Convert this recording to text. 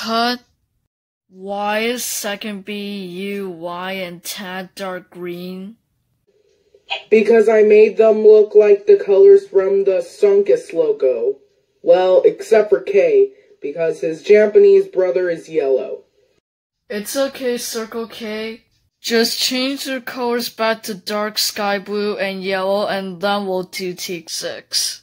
cut? Why is second B U Y and tad dark green? Because I made them look like the colors from the Sunkus logo. Well, except for K, because his Japanese brother is yellow. It's okay, Circle K. Just change the colors back to dark sky blue and yellow and then we'll do T6.